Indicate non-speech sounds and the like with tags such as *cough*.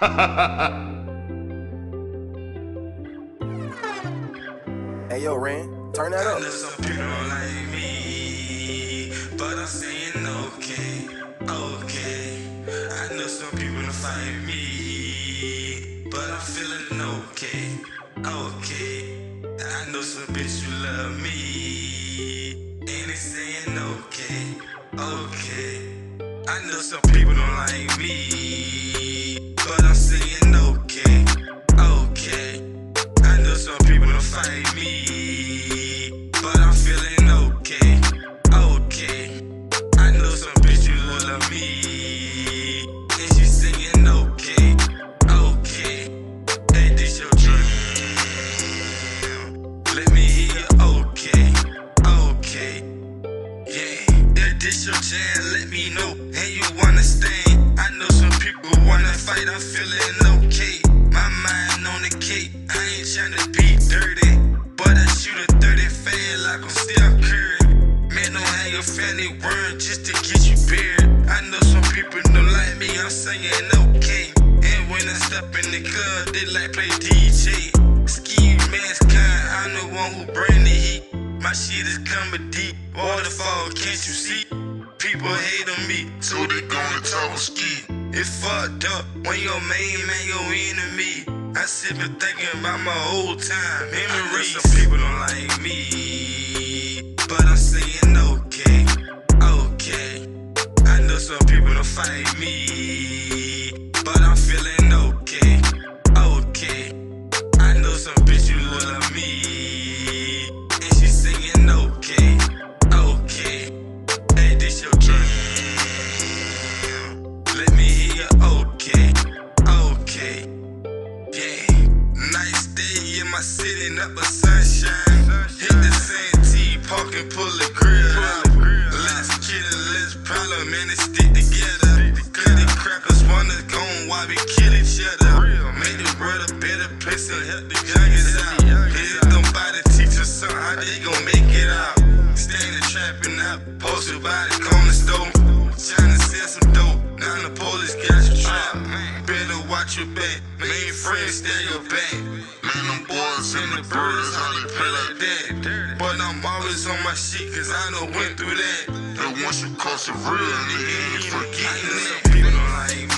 *laughs* hey yo, Ren, turn that up. people like me, but I'm saying okay, okay. I know some people fight me, but I'm feeling okay, okay. I know some bitch you love me, and saying okay, okay. I know some people don't like me, some people don't fight me, but I'm feeling okay, okay. I know some bitch you love me, and she singing okay, okay. Hey, this your dream. Let me hear okay, okay. Yeah, if this your jam, let me know. And you understand. I know some people wanna fight, I'm feeling okay. Family word just to get you buried. I know some people don't like me, I'm singing okay. And when I step in the club, they like play DJ. Ski mask kind, I'm the one who bring the heat. My shit is coming deep. Waterfall, can't you see? People hate on me, so they gonna talk ski. It's fucked up when your main man your enemy. I sit here thinking about my old time memories. Some people don't like me, fight me, but I'm feeling okay, okay. I know some bitch you love me, and she singing okay, okay. Hey, this your dream. Let me hear okay, okay. Yeah, nice day in my city, nothing but sunshine. Hit the Santee, park and pull the grill. Let's get it, let's problem, man, it stick together. On while we kill each other. Make the world a better place and help the youngest out. If nobody teach us something, how they gon' make it out? Standing trapping out, posted by the corner store. Trying to sell some dope, now the police got you trapped. Better watch your back, main friends stay your back. Man, them boys in the birds, how they play like that. But I'm always on my shit, cause I know went through that. And once you cross the real, nigga, ain't forgetting that. People don't like